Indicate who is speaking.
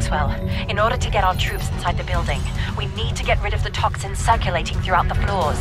Speaker 1: Maxwell, in order to get our troops inside the building, we need to get rid of the toxins circulating throughout the floors.